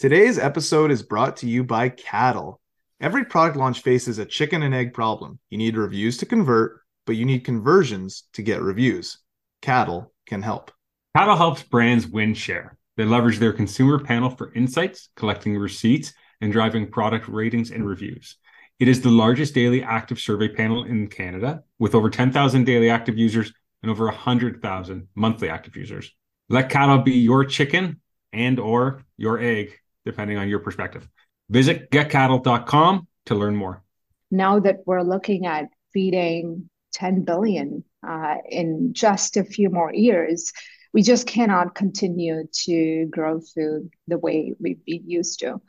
Today's episode is brought to you by Caddle. Every product launch faces a chicken and egg problem. You need reviews to convert, but you need conversions to get reviews. Caddle can help. Caddle helps brands win share. They leverage their consumer panel for insights, collecting receipts, and driving product ratings and reviews. It is the largest daily active survey panel in Canada, with over 10,000 daily active users and over 100,000 monthly active users. Let Caddle be your chicken and or your egg, depending on your perspective. Visit getcaddle.com to learn more. Now that we're looking at feeding 10 billion uh, in just a few more years, we just cannot continue to grow food the way we've been used to.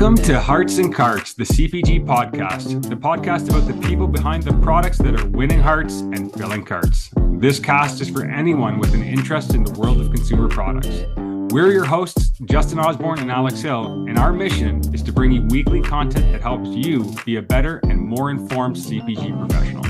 Welcome to Hearts and Carts, the CPG podcast, the podcast about the people behind the products that are winning hearts and filling carts. This cast is for anyone with an interest in the world of consumer products. We're your hosts, Justin Osborne and Alex Hill, and our mission is to bring you weekly content that helps you be a better and more informed CPG professional.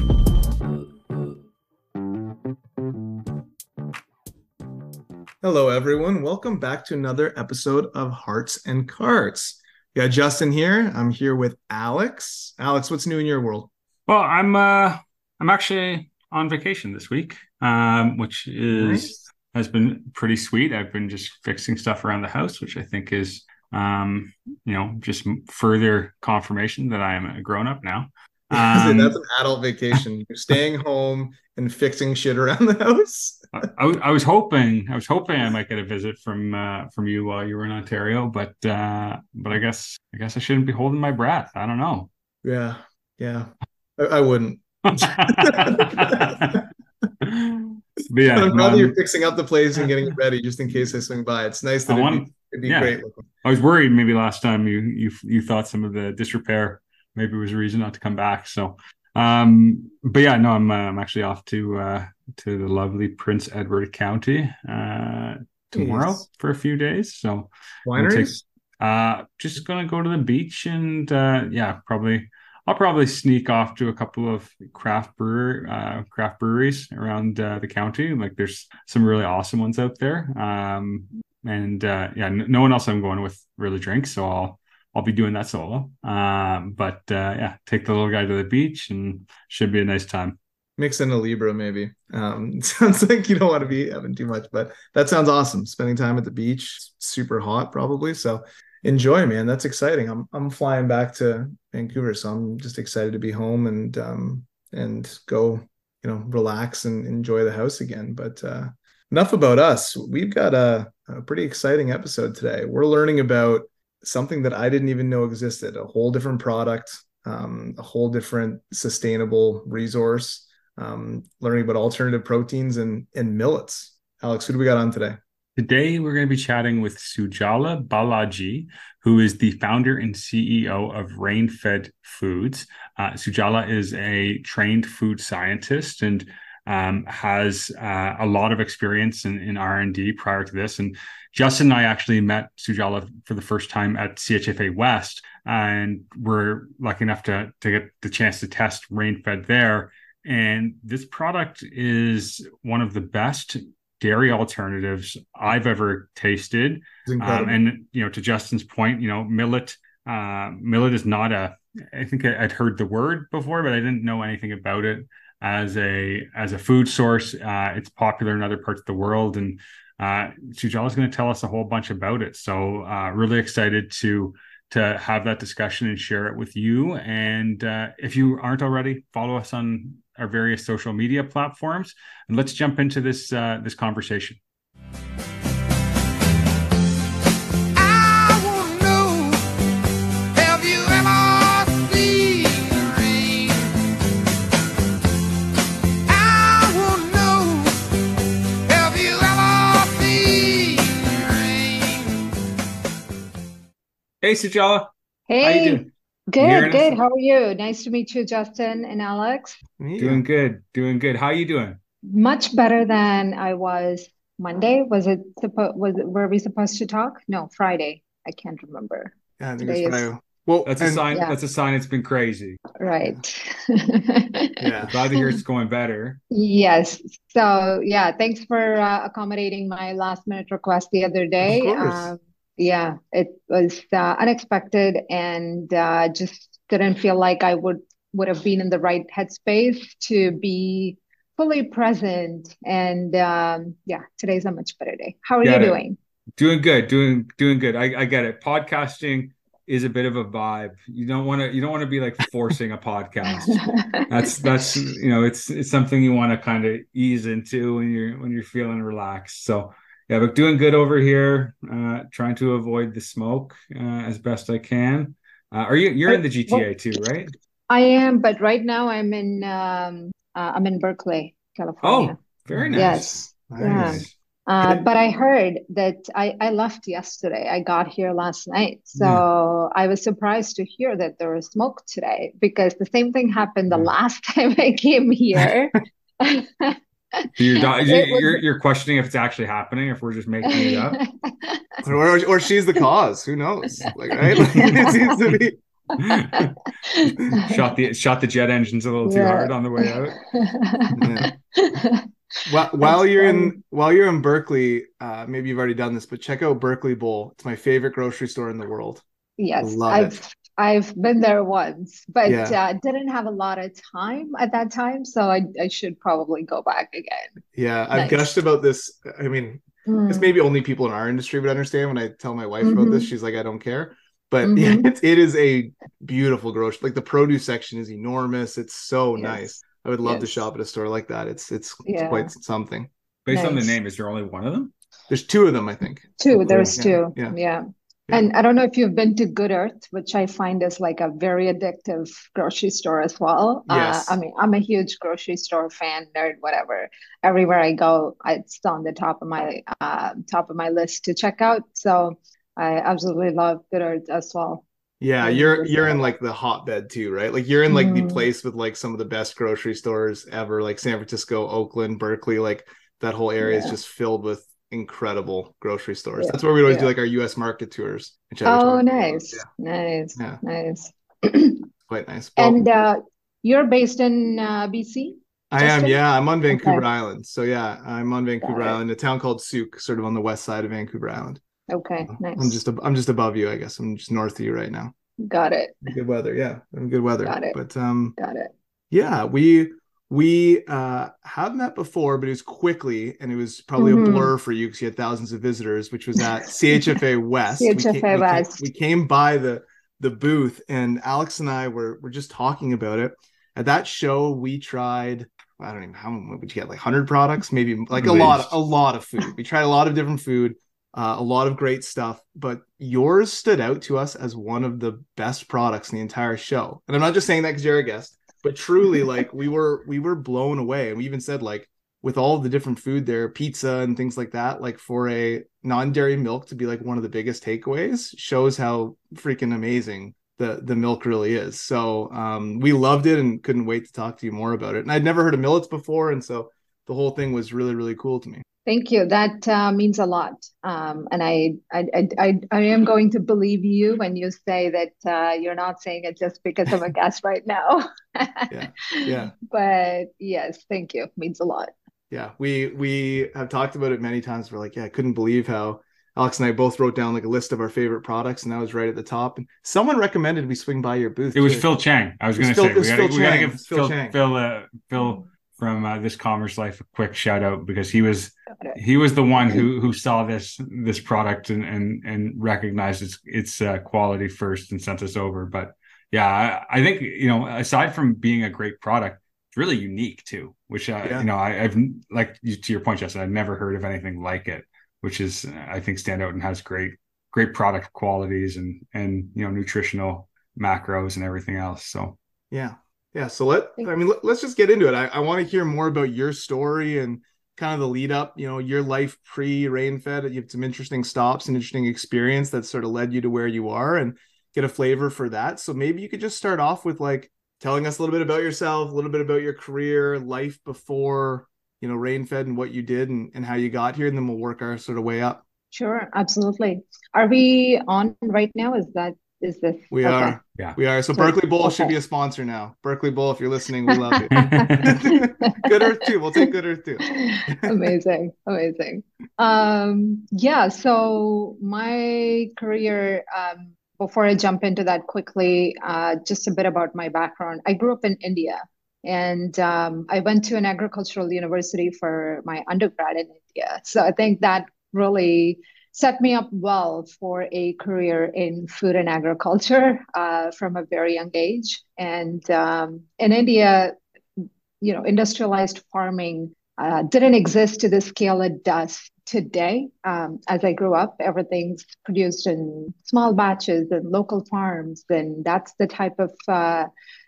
Hello, everyone. Welcome back to another episode of Hearts and Carts. Got Justin here. I'm here with Alex. Alex, what's new in your world? Well, I'm uh I'm actually on vacation this week, um, which is nice. has been pretty sweet. I've been just fixing stuff around the house, which I think is um, you know, just further confirmation that I am a grown up now. Um, that's an adult vacation. You're staying home and fixing shit around the house. I, I, was hoping, I was hoping I might get a visit from uh, from you while you were in Ontario, but uh, but I guess I guess I shouldn't be holding my breath. I don't know. Yeah, yeah, I, I wouldn't. but yeah, I'm probably um, you're fixing up the place and getting it ready just in case I swing by. It's nice that it'd, want, be, it'd be yeah. great. I was worried maybe last time you you you thought some of the disrepair maybe was a reason not to come back. So, um, but yeah, no, I'm uh, I'm actually off to uh, to the lovely Prince Edward County uh, tomorrow yes. for a few days. So, wineries. uh, just gonna go to the beach and uh, yeah, probably I'll probably sneak off to a couple of craft brewer uh, craft breweries around uh, the county. Like there's some really awesome ones out there. Um, and uh, yeah, n- no one else I'm going with really drinks, so I'll I'll be doing that solo. Um, but uh, yeah, take the little guy to the beach and should be a nice time. Mix in a Libra, maybe. Um, sounds like you don't want to be having too much, but that sounds awesome. Spending time at the beach, super hot, probably. So enjoy, man. That's exciting. I'm I'm flying back to Vancouver, so I'm just excited to be home and um and go, you know, relax and enjoy the house again. But uh, enough about us. We've got a, a pretty exciting episode today. We're learning about something that I didn't even know existed, a whole different product, um, a whole different sustainable resource, um, learning about alternative proteins and, and millets. Alex, who do we got on today? Today, we're going to be chatting with Sujala Balaji, who is the founder and CEO of Rainfed Foods. Uh, Sujala is a trained food scientist and um, has uh, a lot of experience in, in R&D prior to this. And Justin and I actually met Sujala for the first time at CHFA West, and we're lucky enough to, to get the chance to test RainFed there. And this product is one of the best dairy alternatives I've ever tasted. Um, and you know, to Justin's point, you know, millet, uh, millet is not a. I think I'd heard the word before, but I didn't know anything about it as a as a food source. Uh, it's popular in other parts of the world, and uh, Sujal is going to tell us a whole bunch about it. So uh, really excited to to have that discussion and share it with you. And uh, if you aren't already, follow us on our various social media platforms, and let's jump into this uh, this conversation. Hey, Sujala. Hey. Good, good. How are you? Nice to meet you, Justin and Alex. Yeah. Doing good, doing good. How are you doing? Much better than I was Monday. Was it supposed? Was it, were we supposed to talk? No, Friday. I can't remember. Yeah, I think Today it was Friday. Well, that's a sign. Yeah. That's a sign it's been crazy. Right. Yeah. Glad to hear it's going better. Yes. So yeah, thanks for uh, accommodating my last minute request the other day. course. Um, yeah, it was uh, unexpected and uh, just didn't feel like I would would have been in the right headspace to be fully present. And um, yeah, today's a much better day. How are Got you it. doing? Doing good. Doing doing good. I, I get it. Podcasting is a bit of a vibe. You don't want to. You don't want to be like forcing a podcast. That's that's you know it's it's something you want to kind of ease into when you're when you're feeling relaxed. So yeah, but doing good over here. Uh, trying to avoid the smoke uh, as best I can. Uh, are you you're in the GTA too, right? I am, but right now I'm in um, uh, I'm in Berkeley, California. Oh, very nice. Yes. Yeah. Nice. Uh, but I heard that I, I left yesterday. I got here last night. So Yeah. I was surprised to hear that there was smoke today because the same thing happened the last time I came here. So you're, di- It was- you're you're questioning if it's actually happening, if we're just making it up. or, or she's the cause. Who knows? Like, right? Like, it seems to be. shot the shot the jet engines a little too Yeah. hard on the way out. While, while you're funny. in while you're in Berkeley, uh, maybe you've already done this, but check out Berkeley Bowl. It's my favorite grocery store in the world. Yes, Love I've it. I've been there once, but Yeah. uh, didn't have a lot of time at that time, so I I should probably go back again. Yeah, I've Nice. gushed about this. I mean, it's Mm. maybe only people in our industry would understand. When I tell my wife about this, Mhm. she's like, "I don't care." But yeah, Mhm. it's it is a beautiful grocery. Like the produce section is enormous. It's so Yes. nice. I would love to Yes. shop at a store like that. It's it's, it's Yeah. quite something. Based on the Nice. name, is there only one of them? There's two of them, I think. Two, there's Yeah, two. yeah. Yeah. Yeah. And I don't know if you've been to Good Earth, which I find is like a very addictive grocery store as well. Yes. Uh, I mean, I'm a huge grocery store fan, nerd, whatever. Everywhere I go, it's on the top of my uh, top of my list to check out. So I absolutely love Good Earth as well. Yeah, you're you're in like the hotbed too, right? Like you're in like the Mhm. place with like some of the best grocery stores ever, like San Francisco, Oakland, Berkeley, like that whole area is just filled with incredible grocery stores. Yeah, That's where we always do like our US market tours. Oh, nice, Yeah, nice, Yeah. nice. quite nice. Well, And uh, you're based in uh, BC? I am, yeah, I'm on Vancouver Okay. Island. So yeah, I'm on Vancouver Got it. Island, a town called Sooke, sort of on the west side of Vancouver Island. Okay, nice. I'm just ab- I'm just above you, I guess. I'm just north of you right now. Got it, Good weather, yeah. Good weather. Got it. But um got it. Yeah, we we uh had met before, but it was quickly, and it was probably Mhm. a blur for you because you had thousands of visitors, which was at CHFA West. We CHFA came, we came- West. we came by the the booth, and Alex and I were were just talking about it. At that show, we tried. I don't even how what would you get like hundred products, maybe like a lot, a lot of food. We tried a lot of different food, uh, a lot of great stuff, but yours stood out to us as one of the best products in the entire show. And I'm not just saying that because you're a guest but truly like we were we were blown away. And we even said like with all the different food there pizza and things like that like for a non-dairy milk to be like one of the biggest takeaways shows how freaking amazing the the milk really is. So um we loved it and couldn't wait to talk to you more about it. And i'd never heard of millets before. And so the whole thing was really really cool to me Thank you. That uh, means a lot. Um, and I, I, I, I, I am going to believe you when you say that uh, you're not saying it just because I'm a guest right now. Yeah, yeah. But yes, thank you. Means a lot. yeah we we have talked about it many times we're like yeah i couldn't believe how alex and i both wrote down like a list of our favorite products and that was right at the top and someone recommended we swing by your booth It was too. Phil Chang. I was was going to say we gotta, Phil Chang. give Phil Phil Chang. Phil uh, Phil from uh, this Commerce Life a quick shout out because he was Got it. he was the one who who saw this this product and and and recognized its its uh, quality first and sent us over. But yeah, I, I think you know aside from being a great product, it's really unique too. Which uh, Yeah. you know I, I've like you- to your point, Justin, I've never heard of anything like it, which is uh, I think stand out and has great great product qualities and and you know nutritional macros and everything else. So Yeah. Yeah. So let, I mean, let, us just get into it. I, I want to hear more about your story and kind of the lead up, you know, your life pre rain fed. You have some interesting stops and interesting experience that sort of led you to where you are and get a flavor for that. So maybe you could just start off with like telling us a little bit about yourself, a little bit about your career, life before, you know, rain fed and what you did and, and how you got here. And then we'll work our sort of way up. Sure, absolutely. Are we on right now? Is that Is this? We okay. are. Yeah. We are. So, So- Berkeley Bowl should be a sponsor now. Berkeley Bowl, if you're listening, we love you. Good Earth too. We'll take Good Earth too. Amazing, amazing. Um, yeah, so my career, um, before I jump into that quickly, uh, just a bit about my background. I grew up in India and um, I went to an agricultural university for my undergrad in India. So I think that really set me up well for a career in food and agriculture uh, from a very young age. And um, in India, you know, industrialized farming uh, didn't exist to the scale it does today. Um, as I grew up, everything's produced in small batches and local farms, and that's the type of uh,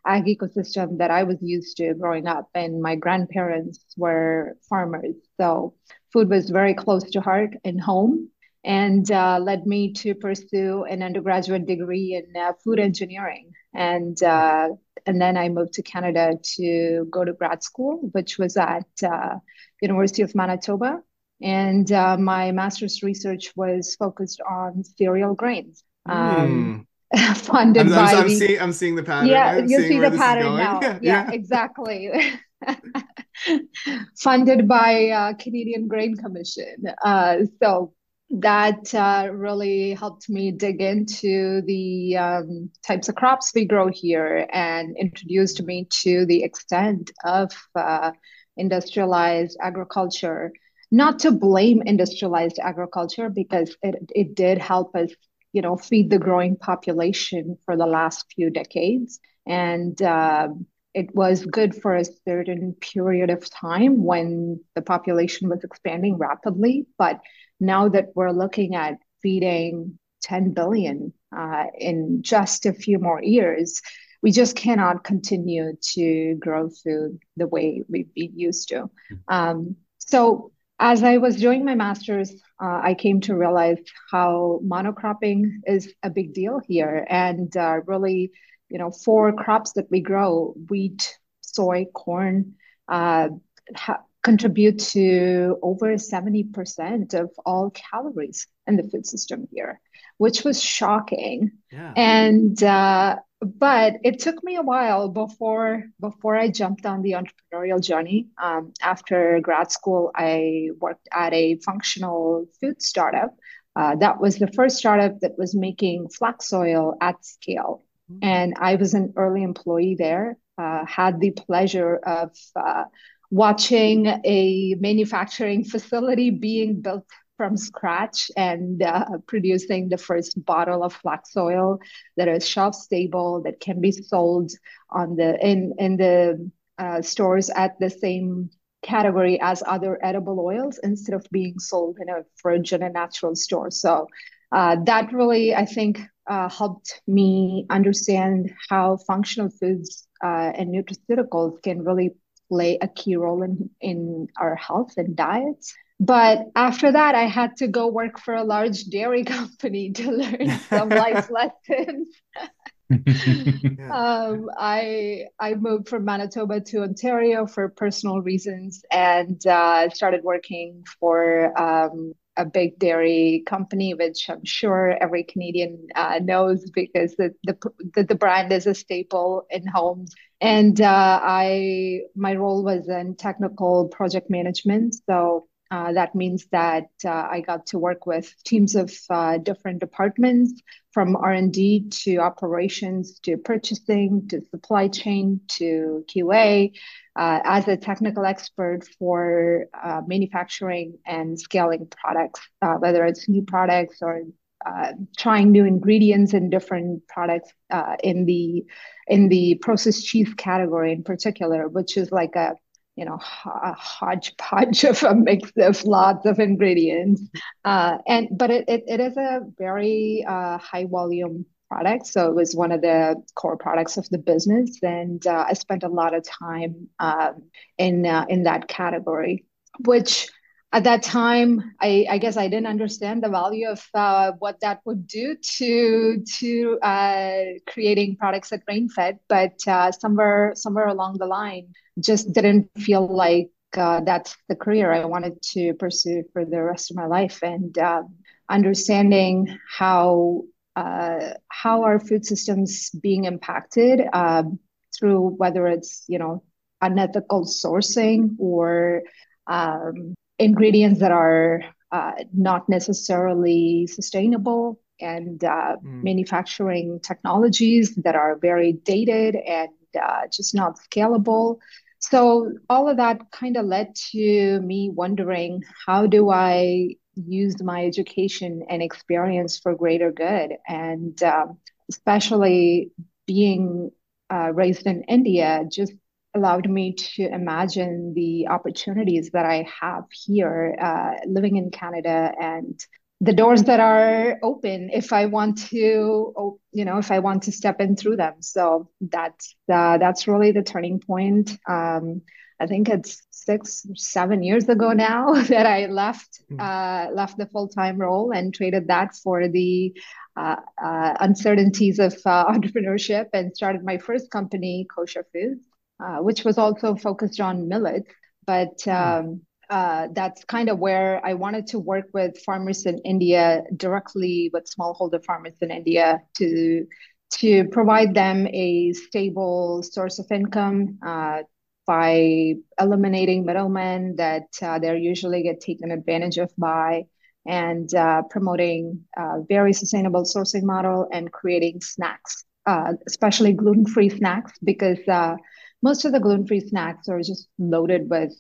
ag ecosystem that I was used to growing up. And my grandparents were farmers, so food was very close to heart and home. And uh, led me to pursue an undergraduate degree in uh, food engineering, and uh, and then I moved to Canada to go to grad school, which was at uh, University of Manitoba. And uh, my master's research was focused on cereal grains, um, Hmm. funded I'm, I'm, by I'm the seeing, I'm seeing the pattern. yeah, I'm you see the pattern now. Yeah, Yeah, yeah. exactly. Funded by uh, Canadian Grain Commission. Uh, so that uh, really helped me dig into the um, types of crops we grow here and introduced me to the extent of uh, industrialized agriculture. Not to blame industrialized agriculture because it, it did help us, you know, feed the growing population for the last few decades. And uh, it was good for a certain period of time when the population was expanding rapidly. But now that we're looking at feeding 10 billion uh, in just a few more years, we just cannot continue to grow food the way we've been used to. Um, so, as I was doing my master's, uh, I came to realize how monocropping is a big deal here, and uh, really, you know, four crops that we grow wheat, soy, corn uh, ha- contribute to over 70% of all calories in the food system here, which was shocking. Yeah. And uh, but it took me a while before before I jumped on the entrepreneurial journey. Um, after grad school, I worked at a functional food startup. Uh, that was the first startup that was making flax oil at scale, and I was an early employee there. Uh, had the pleasure of uh, watching a manufacturing facility being built from scratch and uh, producing the first bottle of flax oil that is shelf stable that can be sold on the in in the uh, stores at the same category as other edible oils instead of being sold in a fridge in a natural store. So uh, that really, I think, uh, helped me understand how functional foods uh, and nutraceuticals can really play a key role in, in our health and diets. But after that, I had to go work for a large dairy company to learn some life lessons. Yeah. Um, I I moved from Manitoba to Ontario for personal reasons and uh, started working for um, a big dairy company, which I'm sure every Canadian uh, knows because the, the the the brand is a staple in homes. And uh, I my role was in technical project management, so. Uh, that means that uh, I got to work with teams of uh, different departments, from R&D to operations to purchasing to supply chain to QA, uh, as a technical expert for uh, manufacturing and scaling products, whether it's new products or uh, trying new ingredients in different products uh, in the in the processed cheese category in particular, which is like a you know a hodgepodge of a mix of lots of ingredients. Uh, and but it, it, it is a very uh, high volume product. So it was one of the core products of the business. And uh, i spent a lot of time um, in uh, in that category which at that time I, I guess i didn't understand the value of uh, what that would do to to uh, creating products at rainfed but uh, somewhere somewhere along the line just didn't feel like uh, that's the career I wanted to pursue for the rest of my life. And uh, understanding how uh, how are food systems being impacted um, through whether it's you know unethical sourcing or um, ingredients that are uh, not necessarily sustainable and uh, mm. manufacturing technologies that are very dated and uh, just not scalable. So all of that kind of led to me wondering how do I use my education and experience for greater good, and um, especially being uh, raised in India, just allowed me to imagine the opportunities that I have here, uh, living in Canada, and the doors that are open if I want to, you know, if I want to step in through them. So that's uh, that's really the turning point. Um, I think it's six, seven years ago now that I left hmm. uh, left the full time role and traded that for the uh, uh, uncertainties of uh, entrepreneurship and started my first company, Kosha Foods, uh, which was also focused on millet. But hmm. um, uh, that's kind of where I wanted to work with farmers in India directly with smallholder farmers in India to to provide them a stable source of income uh, by eliminating middlemen that uh, they usually get taken advantage of by and uh, promoting a very sustainable sourcing model and creating snacks, uh, especially gluten-free snacks, because uh, most of the gluten-free snacks are just loaded with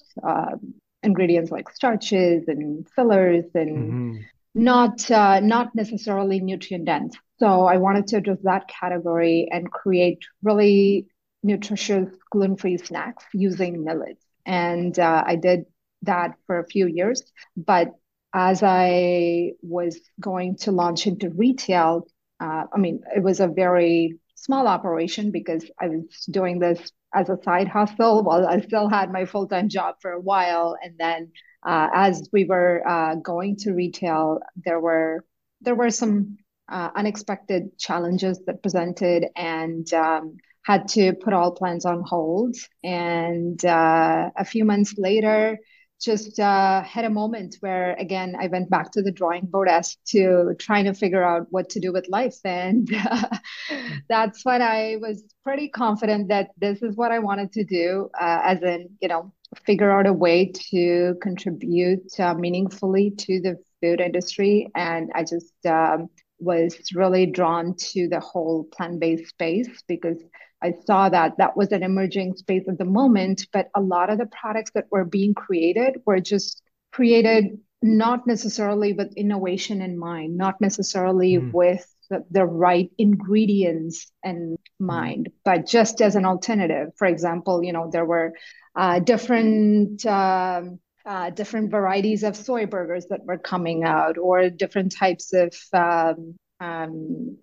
ingredients like starches and fillers and mm-hmm. not uh, not necessarily nutrient dense. So I wanted to address that category and create really nutritious gluten-free snacks using millets. And uh, I did that for a few years. But as I was going to launch into retail, uh, I mean, it was a very small operation because I was doing this as a side hustle while I still had my full time job for a while. And then uh, as we were uh, going to retail, there were there were some uh, unexpected challenges that presented, and um, had to put all plans on hold. And uh, a few months later, just uh, had a moment where again i went back to the drawing board as to trying to figure out what to do with life. And uh, that's when i was pretty confident that this is what i wanted to do uh, as in you know figure out a way to contribute uh, meaningfully to the food industry. And i just um, was really drawn to the whole plant-based space because I saw that that was an emerging space at the moment, but a lot of the products that were being created were just created not necessarily with innovation in mind, not necessarily mm. with the, the, right ingredients in hmm. mind, mm. but just as an alternative. For example, you know, there were uh, different. Um, uh, different varieties of soy burgers that were coming out, or different types of um, um,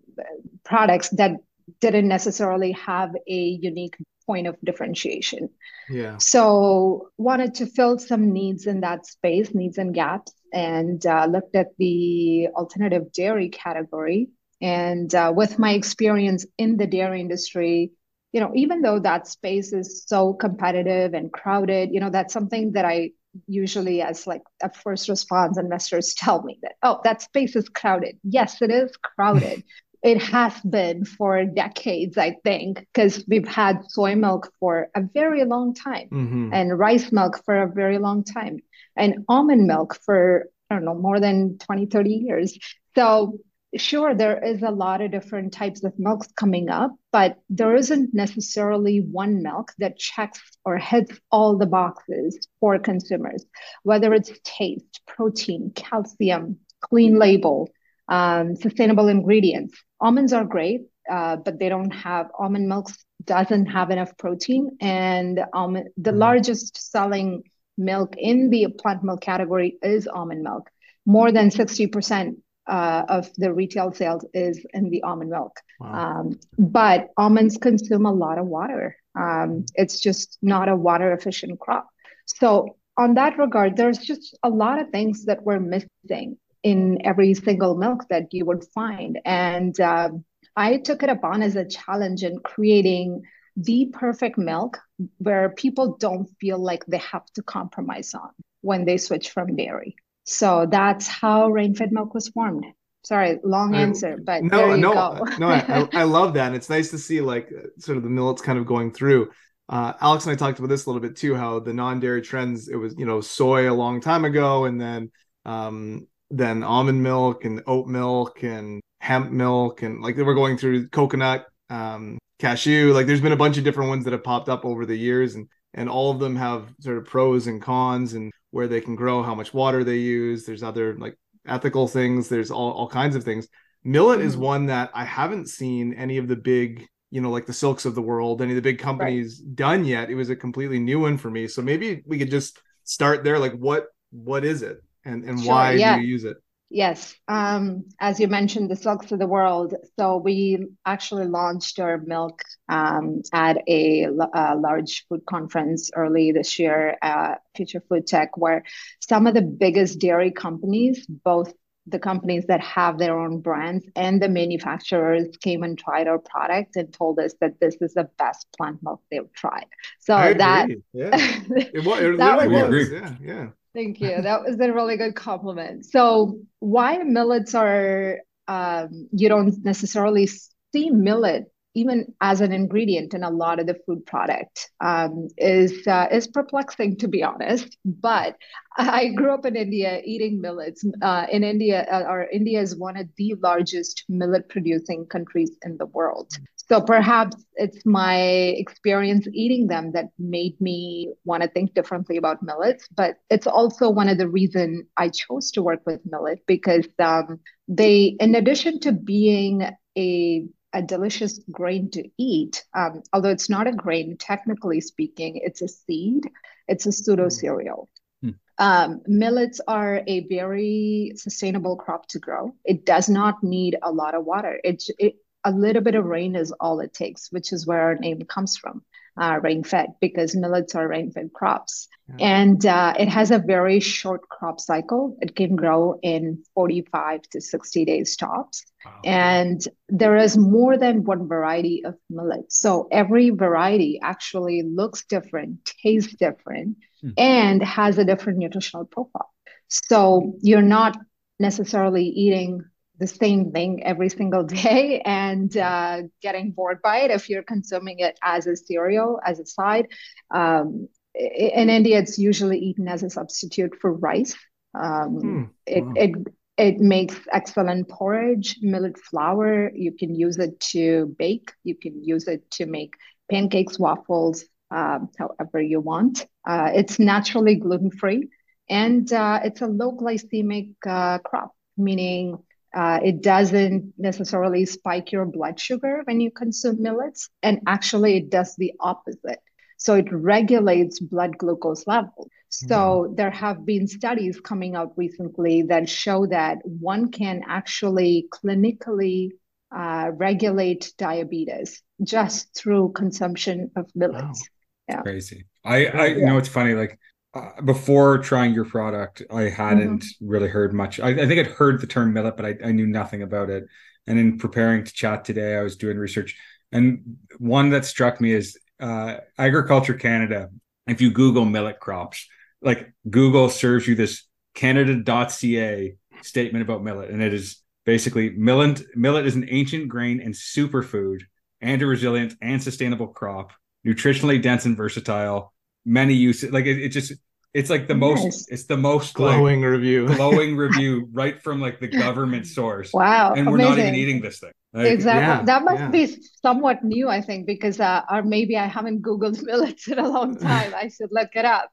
products that didn't necessarily have a unique point of differentiation. Yeah. So wanted to fill some needs in that space, needs and gaps, and uh, looked at the alternative dairy category. And uh, with my experience in the dairy industry, you know, even though that space is so competitive and crowded, you know, that's something that I usually as like a first response investors tell me that oh that space is crowded yes it is crowded it has been for decades, I think, because we've had soy milk for a very long time mm-hmm. and rice milk for a very long time and almond milk for, I don't know, more than 20, 30 years. So, sure, there is a lot of different types of milks coming up, but there isn't necessarily one milk that checks or hits all the boxes for consumers, whether it's taste, protein, calcium, clean label um, sustainable ingredients. Almonds are great, uh, but they don't have almond milk doesn't have enough protein, and almond the mm. largest selling milk in the plant milk category is almond milk. More than sixty percent uh, of the retail sales is in the almond milk. Wow. Um, but almonds consume a lot of water. Um, it's just not a water efficient crop. So on that regard, there's just a lot of things that we're missing in every single milk that you would find. And uh, I took it upon as a challenge in creating the perfect milk where people don't feel like they have to compromise on when they switch from dairy. So that's how Rainfed Milk was formed. Sorry, long answer, but no, no, no. I, I love that, and it's nice to see like sort of the millets kind of going through. Uh, Alex and I talked about this a little bit too. How the non-dairy trends, it was you know soy a long time ago, and then um, then almond milk and oat milk and hemp milk, and like they were going through coconut, um, cashew. Like there's been a bunch of different ones that have popped up over the years, and and all of them have sort of pros and cons and where they can grow, how much water they use. There's other like ethical things. There's all all kinds of things. Millet mm-hmm. is one that I haven't seen any of the big you know like the silks of the world any of the big companies right. done yet it was a completely new one for me so maybe we could just start there like what what is it and and sure, why yeah. do you use it yes um, as you mentioned the silks of the world so we actually launched our milk um, at a, a, large food conference early this year at future food tech where some of the biggest dairy companies both the companies that have their own brands and the manufacturers came and tried our product and told us that this is the best plant milk they've tried. So that yeah, it, it that was, yeah, yeah. Thank you. That was a really good compliment. So why millets are um, you don't necessarily see millet even as an ingredient in a lot of the food product um, is uh, is perplexing to be honest. But I grew up in India eating millets. Uh, in India, uh, or India is one of the largest millet producing countries in the world. So perhaps it's my experience eating them that made me want to think differently about millets. But it's also one of the reasons I chose to work with millet because um, they, in addition to being a a delicious grain to eat. Um, although it's not a grain, technically speaking, it's a seed. It's a pseudo hmm. cereal. Mm. Um, millets are a very sustainable crop to grow. It does not need a lot of water. It, it a little bit of rain is all it takes, which is where our name comes from uh, rain fed because millets are rain fed crops. Yeah. And uh, it has a very short crop cycle. It can grow in 45 to 60 days tops. Wow. And there is more than one variety of millet. So every variety actually looks different, tastes different, hmm. and has a different nutritional profile. So you're not necessarily eating the same thing every single day and uh, getting bored by it if you're consuming it as a cereal as a side. Um, in india it's usually eaten as a substitute for rice. Um, hmm. it, wow. it it makes excellent porridge millet flour. You can use it to bake. You can use it to make pancakes waffles um, however you want. Uh, it's naturally gluten-free and uh, it's a low glycemic uh, crop meaning uh, it doesn't necessarily spike your blood sugar when you consume millets, and actually, it does the opposite. So it regulates blood glucose levels. So mm-hmm. there have been studies coming out recently that show that one can actually clinically uh, regulate diabetes just through consumption of millets. Wow. Yeah. Crazy. I, I yeah. you know it's funny like uh, before trying your product, I hadn't mm-hmm. really heard much. I, I, think I'd heard the term millet, but I, I, knew nothing about it. And in preparing to chat today, I was doing research, and one that struck me is uh, Agriculture Canada. If you Google millet crops, like Google serves you this Canada.ca statement about millet, and it is basically millet. Millet is an ancient grain and superfood, and a resilient and sustainable crop, nutritionally dense and versatile many uses. Like it, it just it's like the most it's the most glowing like, review. glowing review right from like the government source. Wow and we're amazing. not even eating this thing. Like, exactly. Yeah, that must yeah. be somewhat new i think because uh, or maybe i haven't googled millets in a long time. I should look it up.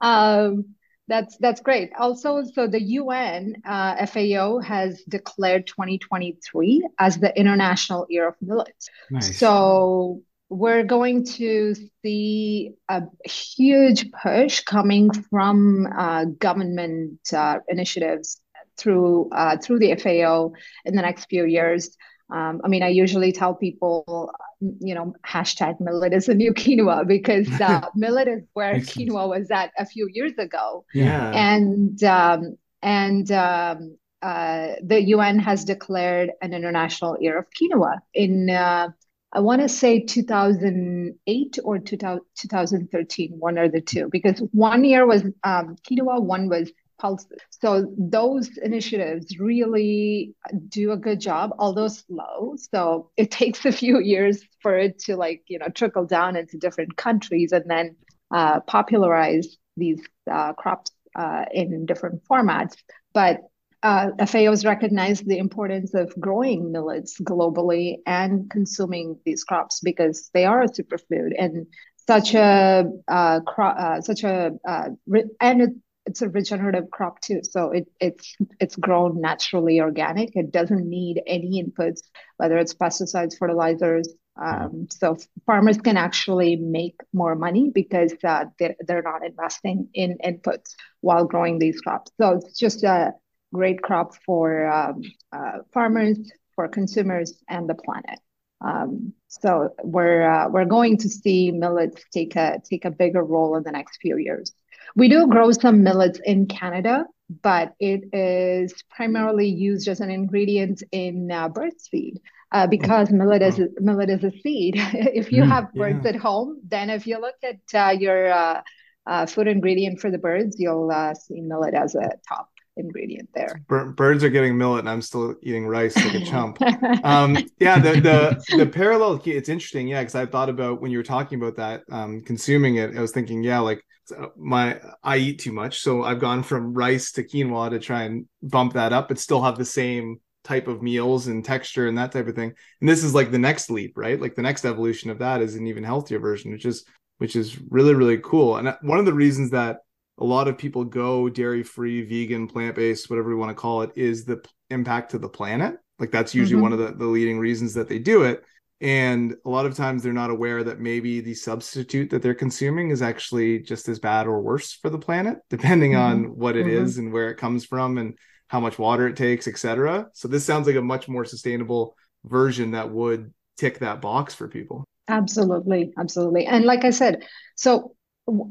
Um, that's that's great. Also so the un uh, fao has declared 2023 as the international year of millets. Nice. so we're going to see a huge push coming from uh, government uh, initiatives through uh, through the FAO in the next few years. Um, I mean, I usually tell people, you know, hashtag millet is a new quinoa because uh, millet is where quinoa was at a few years ago. Yeah, and um, and um, uh, the UN has declared an international year of quinoa in uh, I want to say 2008 or 2013, one or the two, because one year was um, quinoa, one was Pulse. So those initiatives really do a good job, although slow. So it takes a few years for it to like you know trickle down into different countries and then uh, popularize these uh, crops uh, in different formats. But uh, FAO has recognized the importance of growing millets globally and consuming these crops because they are a superfood and such a uh, crop, uh, such a uh, and it, it's a regenerative crop too. So it, it's it's grown naturally organic. It doesn't need any inputs, whether it's pesticides, fertilizers. Um, so farmers can actually make more money because uh, they're, they're not investing in inputs while growing these crops. So it's just a great crop for um, uh, farmers, for consumers, and the planet. Um, so we're uh, we're going to see millets take a take a bigger role in the next few years. We do grow some millets in Canada, but it is primarily used as an ingredient in uh, birds feed. Uh, because millet is a, millet is a seed. if you mm, have birds yeah. at home, then if you look at uh, your uh, uh, food ingredient for the birds, you'll see millet as a top ingredient there. Birds are getting millet, and I'm still eating rice like a chump. um, yeah, the the the parallel. It's interesting, yeah, because I thought about when you were talking about that um, consuming it. I was thinking, yeah, like my I eat too much, so I've gone from rice to quinoa to try and bump that up, but still have the same type of meals and texture and that type of thing. And this is like the next leap, right? Like the next evolution of that is an even healthier version, which is which is really really cool. And one of the reasons that a lot of people go dairy free, vegan, plant based, whatever we want to call it, is the impact to the planet. Like that's usually mm-hmm. one of the, the leading reasons that they do it. And a lot of times they're not aware that maybe the substitute that they're consuming is actually just as bad or worse for the planet, depending mm-hmm. on what it mm-hmm. is and where it comes from and how much water it takes, etc. So this sounds like a much more sustainable version that would tick that box for people. Absolutely, absolutely. And like I said, so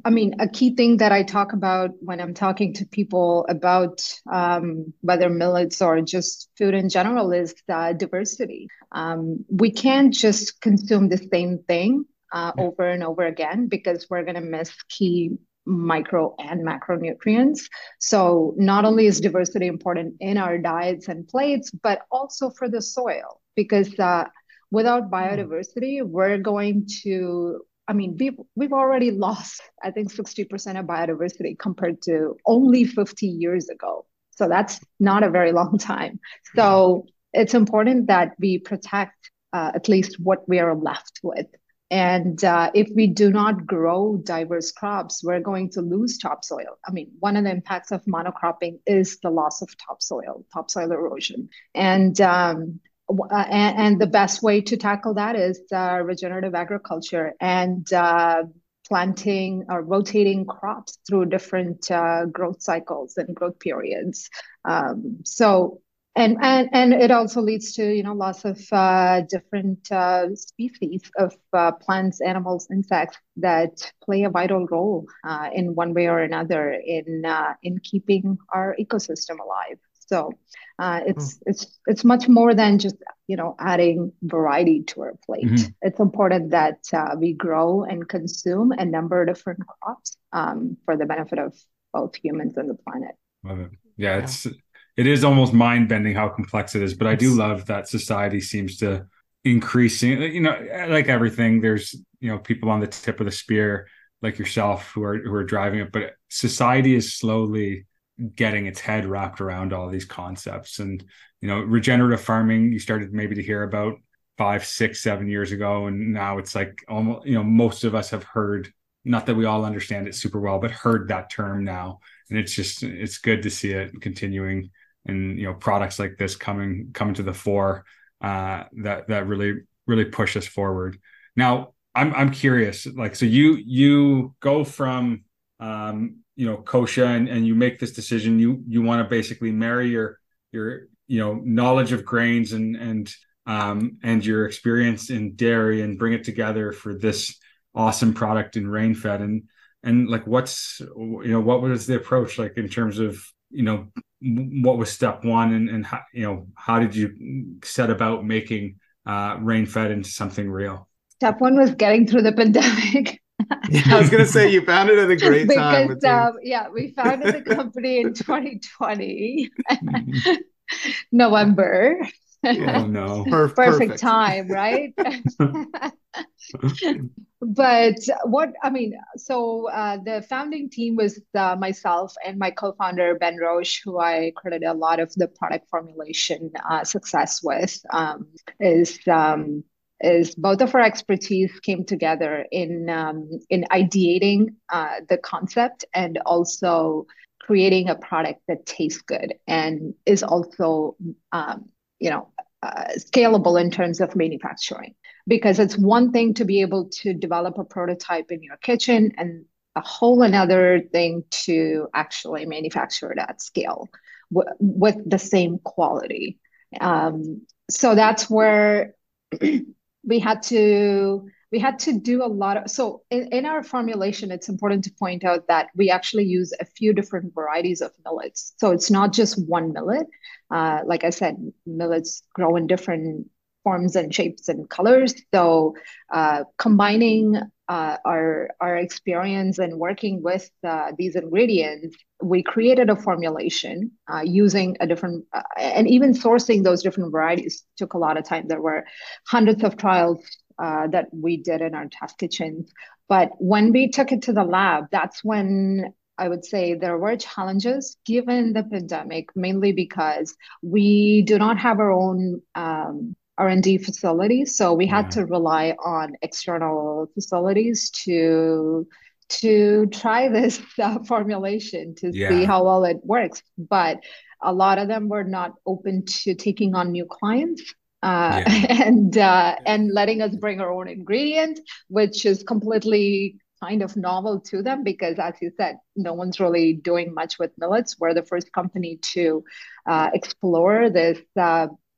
I mean, a key thing that I talk about when I'm talking to people about um, whether millets or just food in general is uh, diversity. Um, we can't just consume the same thing uh, over and over again because we're going to miss key micro and macronutrients. So, not only is diversity important in our diets and plates, but also for the soil because uh, without hmm. biodiversity, we're going to I mean, we've, we've already lost, I think, 60% of biodiversity compared to only 50 years ago. So that's not a very long time. So it's important that we protect uh, at least what we are left with. And uh, if we do not grow diverse crops, we're going to lose topsoil. I mean, one of the impacts of monocropping is the loss of topsoil, topsoil erosion. And um, uh, and, and, the best way to tackle that is uh, regenerative agriculture and uh, planting or rotating crops through different uh, growth cycles and growth periods. Um, so, and, and and it also leads to you know lots of uh, different species of plants, animals, insects that play a vital role in one way or another in in keeping our ecosystem alive. So uh, it's mm. it's it's much more than just you know adding variety to our plate. Mm-hmm. It's important that uh, we grow and consume a number of different crops um, for the benefit of both humans and the planet. Love it. Yeah, yeah. it's it is almost mind bending how complex it is, but I do love that society seems to increasing. You know, like everything, there's you know people on the tip of the spear like yourself who are who are driving it, but society is slowly getting its head wrapped around all these concepts. And you know regenerative farming you started maybe to hear about five six seven years ago. And now it's like almost you know most of us have heard not that we all understand it super well but heard that term now. And it's just it's good to see it continuing and you know products like this coming coming to the fore uh that that really really push us forward. Now i'm i'm curious like so you you go from um you know kosha and, and you make this decision you you want to basically marry your your you know knowledge of grains and and um and your experience in dairy and bring it together for this awesome product in rainfed and and like what's you know what was the approach like in terms of you know what was step one and and how you know how did you set about making uh rainfed into something real? Step one was getting through the pandemic I was gonna say you founded at a great time. because um, yeah, we founded the company in 2020, November. Oh no. Per- Perfect time, right? but what I mean, so uh, the founding team was uh, myself and my co-founder Ben Roche, who I credit a lot of the product formulation uh, success with. Um, is um, is both of our expertise came together in um, in ideating uh, the concept and also creating a product that tastes good and is also um, you know uh, scalable in terms of manufacturing. Because it's one thing to be able to develop a prototype in your kitchen and a whole another thing to actually manufacture it at scale w- with the same quality. Um, so that's where we had to we had to do a lot of so in, in our formulation it's important to point out that we actually use a few different varieties of millets. So it's not just one millet. Uh, like i said millets grow in different forms and shapes and colors. So uh, combining uh, our our experience and working with uh, these ingredients we created a formulation uh, using a different uh, and even sourcing those different varieties took a lot of time. There were hundreds of trials uh, that we did in our test kitchens. But when we took it to the lab that's when I would say there were challenges given the pandemic, mainly because we do not have our own um, R&D facilities, so we had to rely on external facilities to to try this uh, formulation to yeah. see how well it works. But a lot of them were not open to taking on new clients. Uh, yeah. and uh, and letting us bring our own ingredient, which is completely kind of novel to them because, as you said, no one's really doing much with millets. We're the first company to uh, explore this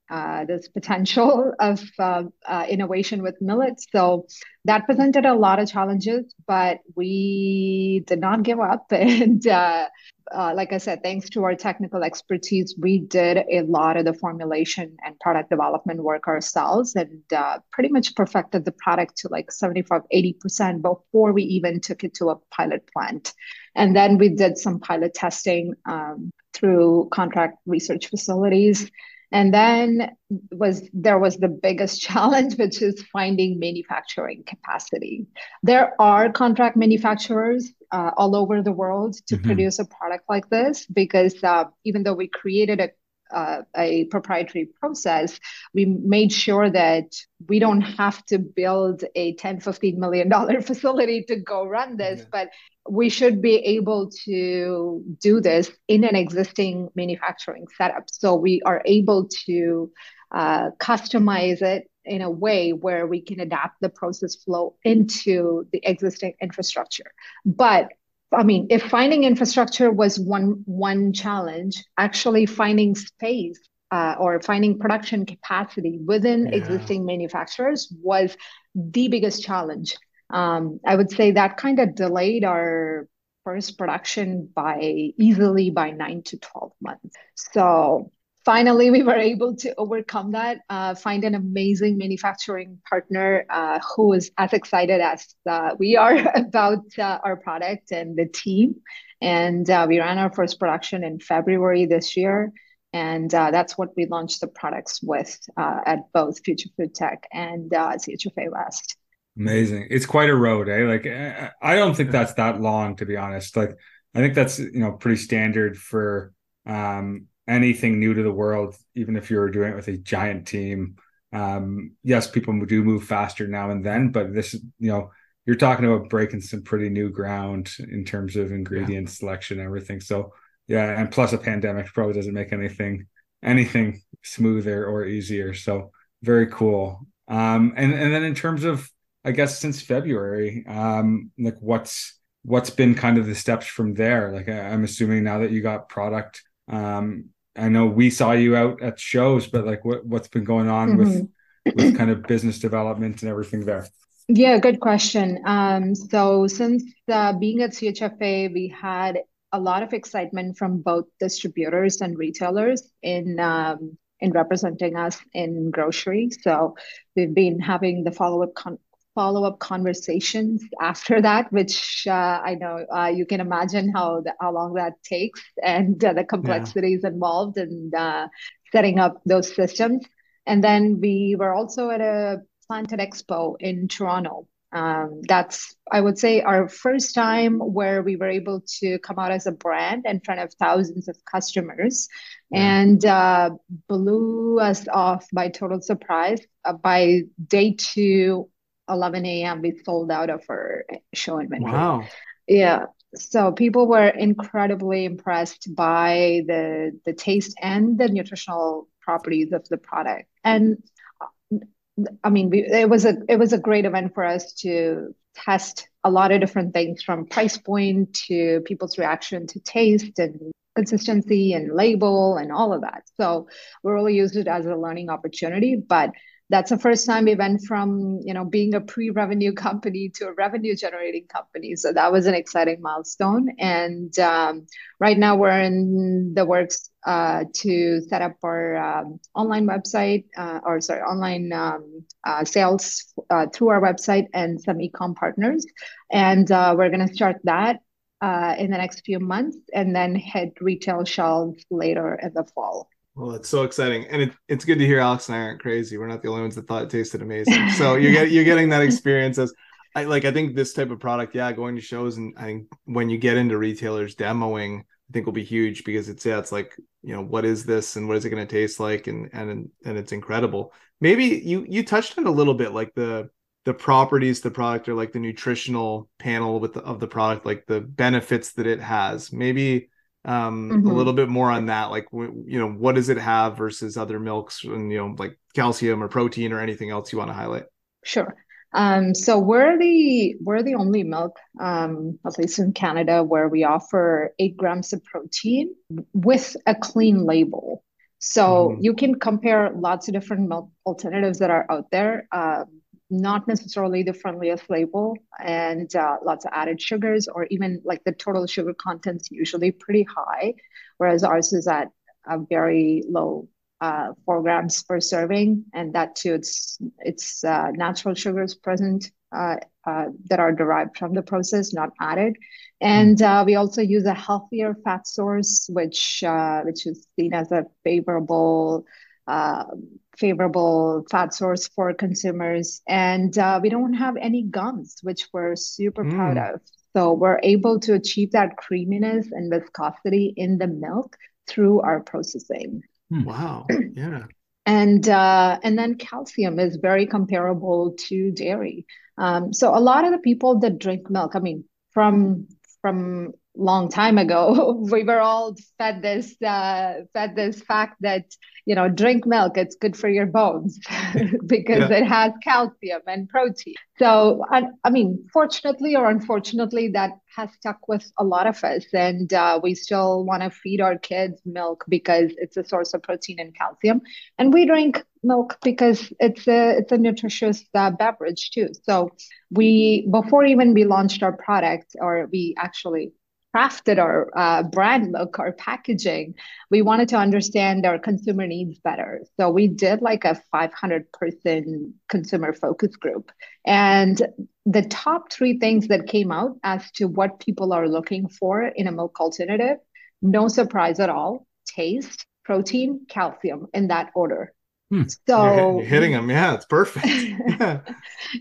uh, this potential of uh, uh, innovation with millets. So that presented a lot of challenges, but we did not give up. And uh, uh, like I said, thanks to our technical expertise, we did a lot of the formulation and product development work ourselves and uh, pretty much perfected the product to like 75, 80% before we even took it to a pilot plant. And then we did some pilot testing um, through contract research facilities and then was there was the biggest challenge which is finding manufacturing capacity there are contract manufacturers uh, all over the world to mm-hmm. produce a product like this because uh, even though we created a uh, a proprietary process, we made sure that we don't have to build a 10, 15 million dollar facility to go run this, yeah. but we should be able to do this in an existing manufacturing setup. So we are able to uh, customize it in a way where we can adapt the process flow into the existing infrastructure. But I mean, if finding infrastructure was one one challenge, actually finding space uh, or finding production capacity within yeah. existing manufacturers was the biggest challenge um, I would say that kind of delayed our first production by easily by nine to 12 months. So finally, we were able to overcome that, uh, find an amazing manufacturing partner uh, who is as excited as uh, we are about uh, our product and the team. And uh, we ran our first production in February this year. And uh, that's what we launched the products with at both Future Food Tech and CHFA West. Amazing. It's quite a road, eh? Like I don't think that's that long to be honest. Like I think that's you know pretty standard for um anything new to the world, even if you're doing it with a giant team. Um yes, people do move faster now and then, but this you know you're talking about breaking some pretty new ground in terms of ingredient yeah. selection and everything. So yeah, and plus a pandemic probably doesn't make anything anything smoother or easier. So very cool. Um and and then in terms of I guess since February. Um, like what's what's been kind of the steps from there? Like I, am assuming now that you got product. Um, I know we saw you out at shows, but like what what's been going on mm-hmm. with with kind of business development and everything there? Yeah, good question. Um, so since uh, being at CHFA, we had a lot of excitement from both distributors and retailers in um, in representing us in grocery. So we've been having the follow up con- follow-up conversations after that, which uh, I know uh, you can imagine how the, how long that takes and uh, the complexities yeah. involved in uh, setting up those systems. And then we were also at a Planted Expo in Toronto. Um, that's, I would say, our first time where we were able to come out as a brand in front of thousands of customers yeah. and uh, blew us off by total surprise. Uh, by day two, 11 a.m., we sold out of our show inventory. Wow. Yeah. So people were incredibly impressed by the the taste and the nutritional properties of the product. And I mean, we, it was a it was a great event for us to test a lot of different things from price point to people's reaction to taste and consistency and label and all of that. So we really used it as a learning opportunity. But that's the first time we went from you know being a pre-revenue company to a revenue generating company. So that was an exciting milestone. And um, right now we're in the works uh, to set up our um, online website uh, or sorry online um, uh, sales uh, through our website and some e-com partners. And uh, we're going to start that uh, in the next few months and then hit retail shelves later in the fall well, it's so exciting, and it, it's good to hear Alex and I aren't crazy. We're not the only ones that thought it tasted amazing. So you get you're getting that experience as I like. I think this type of product, yeah, going to shows, and I think when you get into retailers demoing, I think will be huge because it's yeah, it's like you know what is this and what is it going to taste like, and and and it's incredible. Maybe you you touched on a little bit like the the properties the product or like the nutritional panel with the, of the product, like the benefits that it has. Maybe um mm-hmm. a little bit more on that like w- you know what does it have versus other milks and you know like calcium or protein or anything else you want to highlight sure um so we're the we're the only milk um at least in canada where we offer eight grams of protein with a clean label so mm-hmm. you can compare lots of different milk alternatives that are out there um, not necessarily the friendliest label and uh, lots of added sugars or even like the total sugar content's usually pretty high whereas ours is at a very low uh, four grams per serving. And that too it's it's uh, natural sugars present uh, uh, that are derived from the process not added. And uh, we also use a healthier fat source which which is seen as a favorable favorable fat source for consumers. And uh, we don't have any gums, which we're super mm. proud of. So we're able to achieve that creaminess and viscosity in the milk through our processing. Hmm. Wow. Yeah. and uh, and then calcium is very comparable to dairy. Um, so a lot of the people that drink milk, I mean, from from long time ago we were all fed this uh, fed this fact that you know drink milk it's good for your bones because yeah. it has calcium and protein. So I, I, mean fortunately or unfortunately that has stuck with a lot of us and uh, we still want to feed our kids milk because it's a source of protein and calcium. And we drink milk because it's a it's a nutritious uh, beverage too. So we before even we launched our product or we actually crafted our uh, brand look, our packaging, we wanted to understand our consumer needs better. So we did like a 500 person consumer focus group. And the top three things that came out as to what people are looking for in a milk alternative, no surprise at all taste, protein, calcium in that order. Hmm. So you're, you're hitting them. Yeah, it's perfect. Yeah.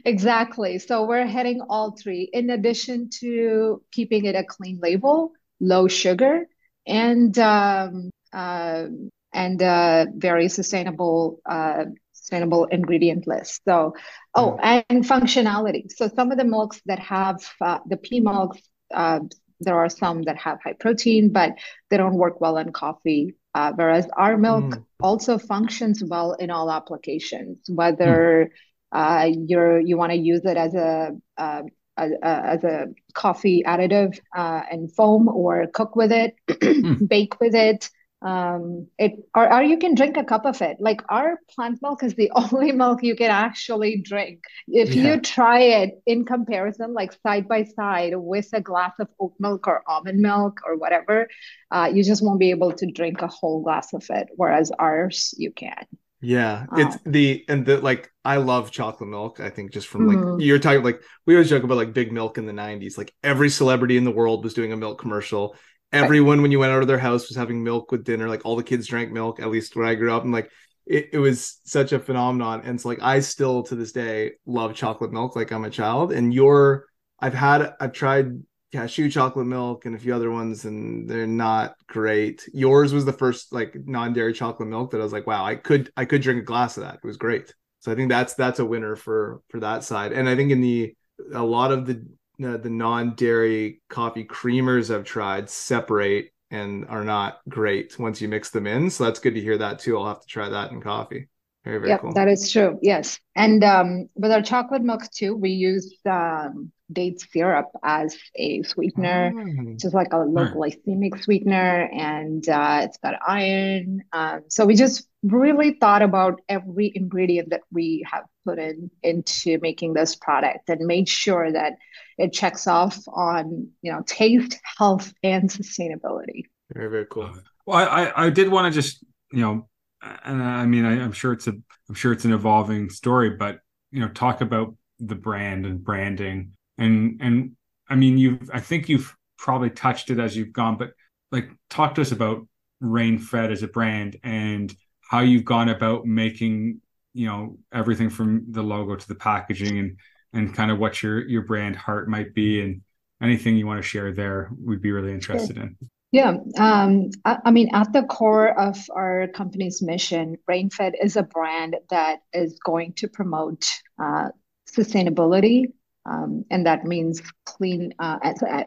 exactly. So we're hitting all three in addition to keeping it a clean label, low sugar, and um, uh, and uh, very sustainable uh, sustainable ingredient list. So, oh, yeah. and functionality. So some of the milks that have uh, the pea milks, uh, there are some that have high protein, but they don't work well in coffee uh, whereas our milk mm. also functions well in all applications, whether mm. uh, you're you want to use it as a, uh, as a coffee additive uh, and foam, or cook with it, mm. bake with it, um it or, or you can drink a cup of it like our plant milk is the only milk you can actually drink if yeah. you try it in comparison like side by side with a glass of oat milk or almond milk or whatever uh, you just won't be able to drink a whole glass of it whereas ours you can Yeah, it's um, the and the like. I love chocolate milk. I think just from like mm-hmm. you're talking like we always joke about like big milk in the '90s. Like every celebrity in the world was doing a milk commercial. Everyone, when you went out of their house, was having milk with dinner. Like all the kids drank milk. At least when I grew up, and like it, it was such a phenomenon. And it's like I still to this day love chocolate milk. Like I'm a child, and your I've had I've tried cashew chocolate milk and a few other ones and they're not great yours was the first like non-dairy chocolate milk that i was like wow i could i could drink a glass of that it was great so i think that's that's a winner for for that side and i think in the a lot of the uh, the non-dairy coffee creamers i've tried separate and are not great once you mix them in. So that's good to hear that too. I'll have to try that in coffee. Very very yep, cool. that is true. Yes. And um with our chocolate milk too we use um date syrup as a sweetener, mm. just like a low glycemic sweetener, and uh, it's got iron. Um, so we just really thought about every ingredient that we have put in into making this product and made sure that it checks off on you know taste, health, and sustainability. Very very cool. Well, I I did want to just you know, and I mean I, I'm sure it's a I'm sure it's an evolving story, but you know talk about the brand and branding and and I mean you've I think you've probably touched it as you've gone, but like talk to us about Rain Fed as a brand and how you've gone about making you know everything from the logo to the packaging and and kind of what your your brand heart might be and anything you want to share there we'd be really interested in. Yeah um, I, I, mean at the core of our company's mission rainfed is a brand that is going to promote uh, sustainability um, and that means clean uh,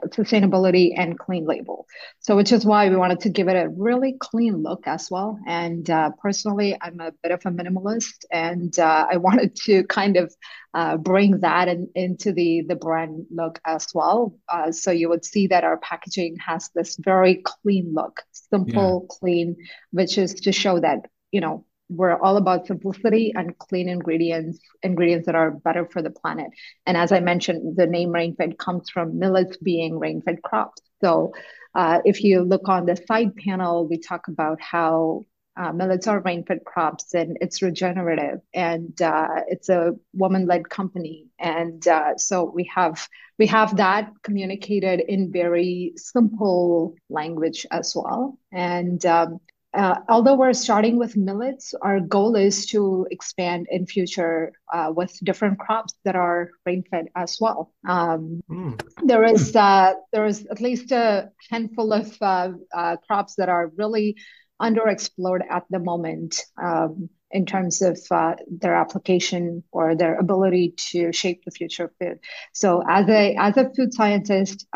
sustainability and clean label. So, which is why we wanted to give it a really clean look as well. And uh, personally, I'm a bit of a minimalist, and uh, I wanted to kind of uh, bring that in, into the the brand look as well. Uh, so you would see that our packaging has this very clean look, simple, yeah. clean, which is to show that you know we're all about simplicity and clean ingredients, ingredients that are better for the planet. And as I mentioned, the name rainfed comes from millets being rainfed crops. So uh, if you look on the side panel, we talk about how uh, millets are rainfed crops and it's regenerative and uh, it's a woman-led company and uh, so we have we have that communicated in very simple language as well and um, uh, although we're starting with millets, our goal is to expand in future uh, with different crops that are rain fed as well. Um, mm. There is uh, there is at least a handful of uh, uh, crops that are really underexplored at the moment um, in terms of uh, their application or their ability to shape the future of food. So, as a as a food scientist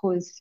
who's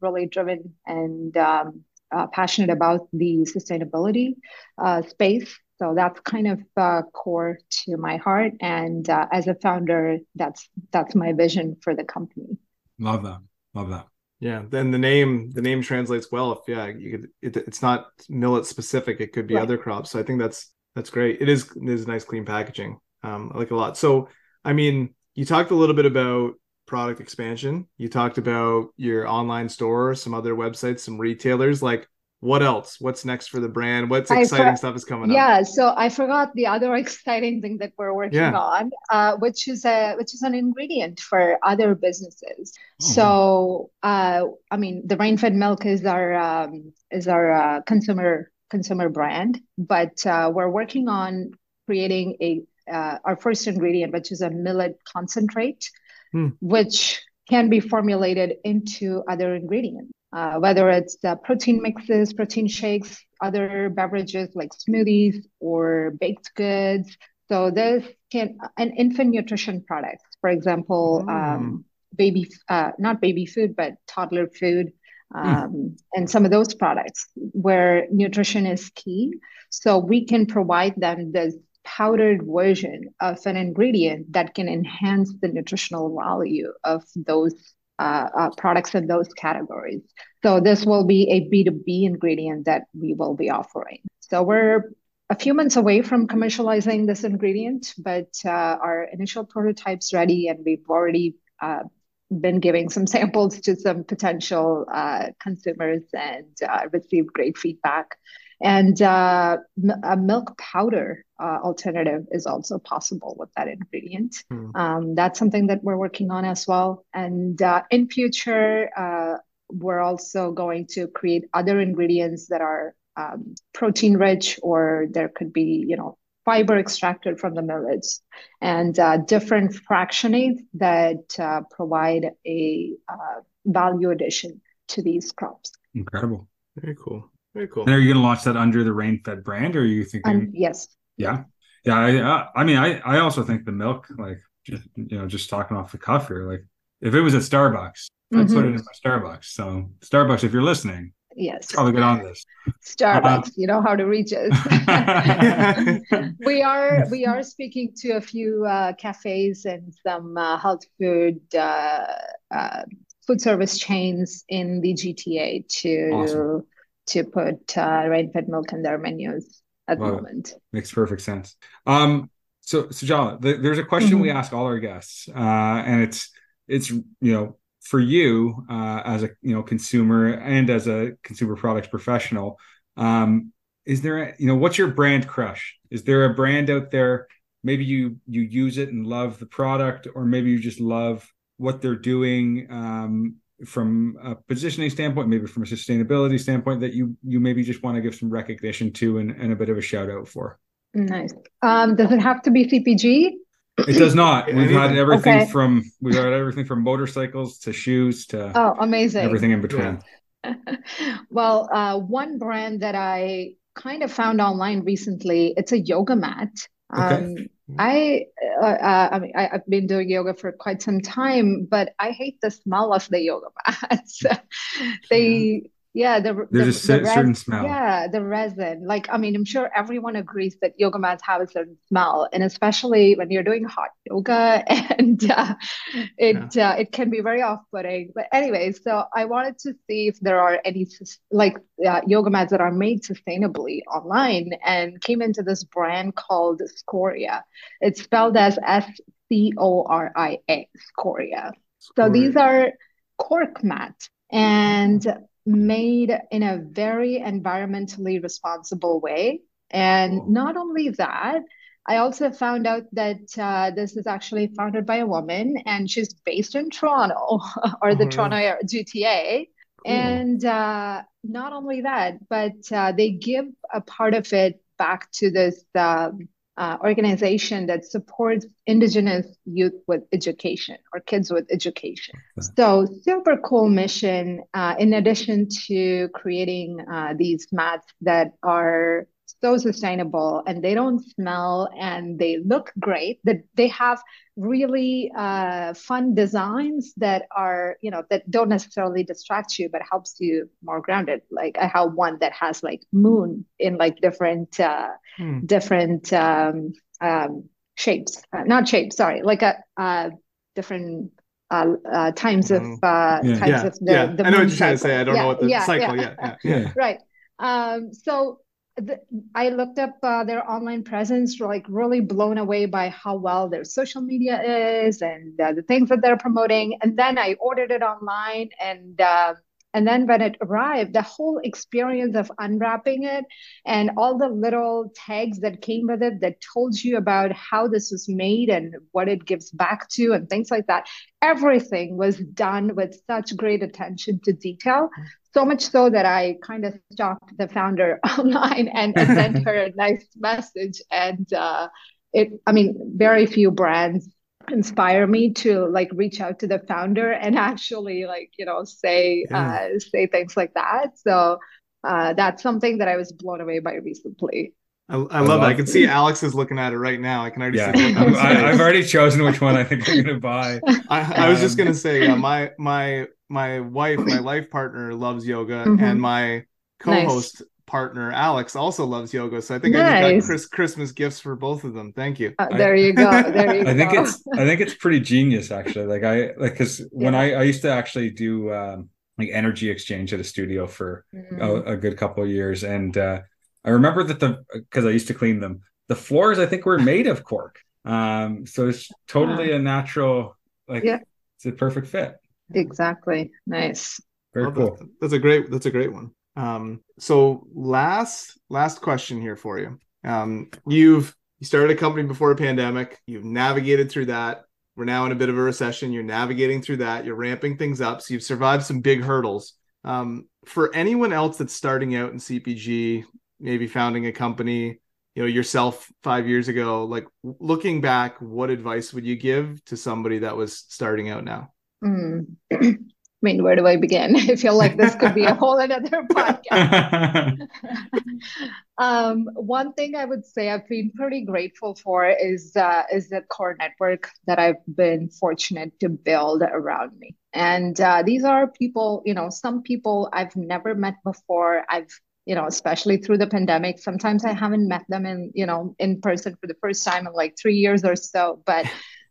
really driven and um, uh, passionate about the sustainability uh, space. So that's kind of uh, core to my heart, and uh, as a founder, that's that's my vision for the company. Love that. Love that. Yeah. Then the name the name translates well. If yeah, you could. It, it's not millet specific. It could be right. other crops. So I think that's that's great. It is it is nice clean packaging. Um, I like a lot. So I mean, you talked a little bit about product expansion. You talked about your online store, some other websites, some retailers. Like, what else? What's next for the brand? What's exciting for- stuff is coming yeah, up? Yeah, so I forgot the other exciting thing that we're working yeah. on, uh, which is a which is an ingredient for other businesses. Oh, so, uh, I mean, the rain-fed milk is our um, is our uh, consumer consumer brand, but uh, we're working on creating a uh, our first ingredient, which is a millet concentrate hmm. which can be formulated into other ingredients, uh, whether it's the protein mixes, protein shakes, other beverages like smoothies or baked goods. So this can an infant nutrition products, for example, mm. um, baby uh, not baby food but toddler food, hmm. um, mm. and some of those products where nutrition is key. So we can provide them this powdered version of an ingredient that can enhance the nutritional value of those uh, uh, products in those categories. So this will be a B2B ingredient that we will be offering. So we're a few months away from commercializing this ingredient, but uh, our initial prototype's ready and we've already uh, been giving some samples to some potential uh, consumers and uh, received great feedback And uh, a milk powder uh, alternative is also possible with that ingredient. Hmm. Um, that's something that we're working on as well. And uh, in future, uh, we're also going to create other ingredients that are um, protein rich, or there could be, you know, fiber extracted from the millets and uh, different fractionates that uh, provide a uh, value addition to these crops. Incredible. Very cool. Very cool. And are you going to launch that under the Rainfed brand, or are you thinking? Um, yes. Yeah, yeah. I, uh, I mean, I, I also think the milk, like, just you know, just talking off the cuff here, like, if it was at Starbucks, I'd mm-hmm. put it in my Starbucks. So, Starbucks, if you're listening, yes, probably get on this. Starbucks, uh, you know how to reach us. we are we are speaking to a few uh, cafes and some uh, health food uh, uh, food service chains in the GTA to awesome. To put uh, rain-fed milk in their menus at Love the moment. It. Makes perfect sense. Um, so, Sujala, th- there's a question mm-hmm. we ask all our guests, uh, and it's it's you know for you uh, as a you know consumer and as a consumer products professional. Um, is there a, you know what's your brand crush? Is there a brand out there? Maybe you you use it and love the product, or maybe you just love what they're doing um, from a positioning standpoint, maybe from a sustainability standpoint, that you you maybe just want to give some recognition to and, and a bit of a shout out for? Nice. Um, does it have to be CPG? It does not. We've had everything okay. from we've had everything from motorcycles to shoes to oh, amazing, everything in between. well, uh, one brand that I kind of found online recently, it's a yoga mat. Okay. Um, I, uh, uh, I mean, I, have been doing yoga for quite some time, but I hate the smell of the yoga mats. they, yeah, the, there's the, a the certain smell. Yeah, the resin. Like, I mean, I'm sure everyone agrees that yoga mats have a certain smell, and especially when you're doing hot yoga, and uh, it yeah. uh, it can be very off-putting. But anyway, so I wanted to see if there are any like uh, yoga mats that are made sustainably online, and came into this brand called Scoria. It's spelled as S C O R I A, Scoria. So these are cork mats and made in a very environmentally responsible way. And not only that, I also found out that uh, this is actually founded by a woman and she's based in Toronto or the uh-huh. Toronto GTA. Cool. And uh, not only that, but uh, they give a part of it back to this um, uh, organization that supports indigenous youth with education or kids with education. So super cool mission uh, in addition to creating uh, these mats that are so sustainable and they don't smell and they look great that they have really uh, fun designs that are you know that don't necessarily distract you but helps you more grounded like i have one that has like moon in like different uh, hmm. different um, um, shapes uh, not shapes sorry like a uh, different uh, uh, times of mm. uh, yeah. times yeah. of the, yeah. the I know what you're trying to say. I don't yeah. know what the cycle. Yeah, yeah, yeah. right. Um, so the, I looked up uh, their online presence, like really blown away by how well their social media is and uh, the things that they're promoting. And then I ordered it online, and uh, and then when it arrived, the whole experience of unwrapping it and all the little tags that came with it that told you about how this was made and what it gives back to and things like that. Everything was done with such great attention to detail so much so that I kind of stalked the founder online and, and sent her a nice message. And uh, it, I mean, very few brands inspire me to like reach out to the founder and actually like you know say yeah. uh, say things like that. So uh, that's something that I was blown away by recently. I, I, love, that. I can see Alex is looking at it right now. I can already yeah. see. I, have already chosen which one I think I'm going to buy. I, I was just going to say, yeah, my my my wife, my life partner, loves yoga, mm-hmm. and my co-host nice. Partner Alex also loves yoga. So I think nice. I just got Chris Christmas gifts for both of them. Thank you. Uh, there you go. There you I go. think it's I think it's pretty genius actually. Like I like because yeah. when I I used to actually do um, like energy exchange at a studio for mm-hmm. a, a, good couple of years, and uh, I remember that the because I used to clean them. The floors I think were made of cork. Um, so it's totally a natural like yeah. it's a perfect fit. Exactly. Nice. Very cool. That. That's a great. That's a great one. Um, so last last question here for you. Um, you've you started a company before a pandemic. You've navigated through that. We're now in a bit of a recession. You're navigating through that. You're ramping things up. So you've survived some big hurdles. Um, for anyone else that's starting out in CPG, maybe founding a company, you know, yourself five years ago, like looking back, what advice would you give to somebody that was starting out now? Mm. I mean, where do I begin? I feel like this could be a whole another podcast. um, one thing I would say I've been pretty grateful for is uh, is the core network that I've been fortunate to build around me. And uh, these are people, you know, some people I've never met before. I've you know, especially through the pandemic. Sometimes I haven't met them in, you know, in person for the first time in like three years or so. But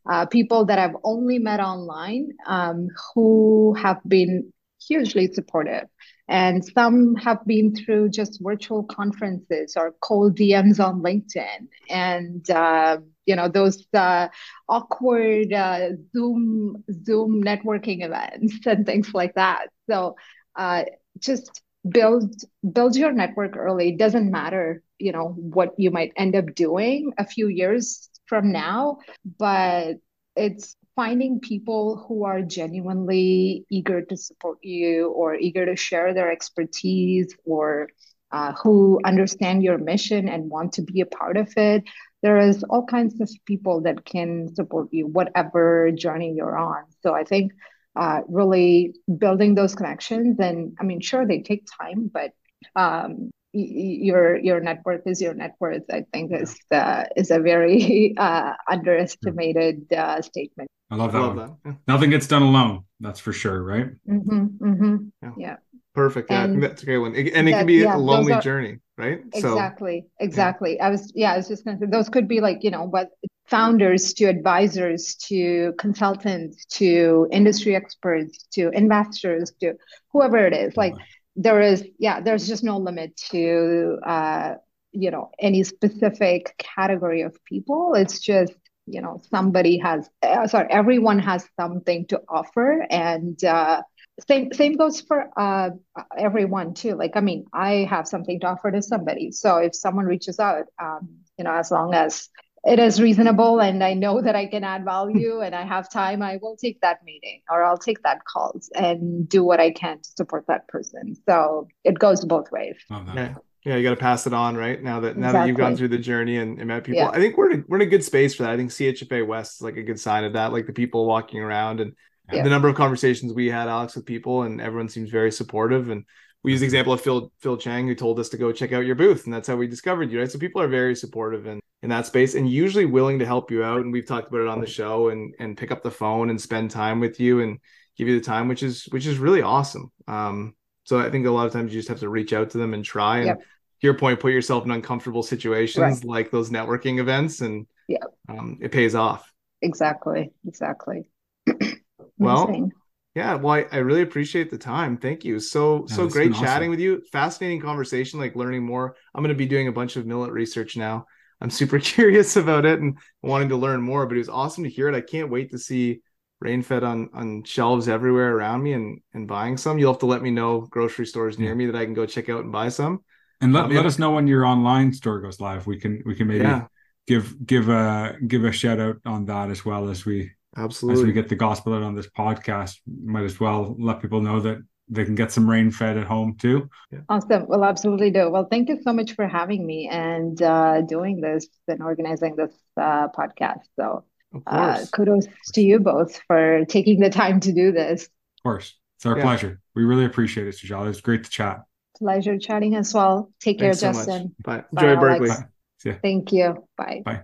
uh, people that I've only met online um, who have been hugely supportive. And some have been through just virtual conferences or cold DMs on LinkedIn. And, uh, you know, those uh, awkward uh, Zoom, Zoom networking events and things like that. So uh, just build build your network early it doesn't matter you know what you might end up doing a few years from now, but it's finding people who are genuinely eager to support you or eager to share their expertise or uh, who understand your mission and want to be a part of it. There is all kinds of people that can support you, whatever journey you're on. So I think uh, really building those connections, and I mean, sure, they take time, but um, your your net worth is your net worth i think is uh, is a very uh, underestimated uh, statement i love that, I love that. Yeah. nothing gets done alone that's for sure right mm-hmm, mm-hmm. Yeah. yeah. perfect yeah, and that's a great one and it that, can be yeah, a lonely are, journey right exactly so, exactly i was yeah i was just gonna say those could be like you know but founders to advisors to consultants to industry experts to investors to whoever it is like there is yeah there's just no limit to uh, you know any specific category of people. It's just you know somebody has uh, sorry everyone has something to offer. And uh, same same goes for uh, everyone too. Like i mean i have something to offer to somebody. So if someone reaches out um, you know as long as it is reasonable and I know that I can add value and I have time, I will take that meeting or I'll take that calls and do what I can to support that person. So it goes both ways. Yeah. Yeah, you got to pass it on, right? Now that now exactly. that you've gone through the journey and, and met people, yeah. I think we're in a, we're in a good space for that. I think CHFA West is like a good sign of that. Like the people walking around and yeah. the number of conversations we had, Alex, with people, and everyone seems very supportive. And we use the example of Phil Phil Chang, who told us to go check out your booth, and that's how we discovered you. Right, so people are very supportive and in that space, and usually willing to help you out. And we've talked about it on the show, and and pick up the phone and spend time with you and give you the time, which is which is really awesome. Um, so I think a lot of times you just have to reach out to them and try. And yep. your point, put yourself in uncomfortable situations right. like those networking events, and yeah, um, it pays off. Exactly. Exactly. well yeah, well, I, I, really appreciate the time. Thank you. So so great chatting awesome. with you. Fascinating conversation, like learning more. I'm going to be doing a bunch of millet research now. I'm super curious about it and wanting to learn more, but it was awesome to hear it. I can't wait to see rain-fed on on shelves everywhere around me and and buying some. You'll have to let me know grocery stores near yeah. me that I can go check out and buy some. And let, um, let yeah. us know when your online store goes live. We can we can maybe yeah. give give a give a shout out on that as well as we Absolutely. As we get the gospel out on this podcast, might as well let people know that they can get some rain fed at home too. Yeah. Awesome. Well, absolutely do. Well, thank you so much for having me and uh, doing this and organizing this uh, podcast. So, uh, kudos to you both for taking the time to do this. Of course. It's our yeah. pleasure. We really appreciate it, Sujal. It was great to chat. Pleasure chatting as well. Take Thanks care, so Justin. Much. Bye. Enjoy Bye, Berkeley. Bye. Thank you. Bye. Bye.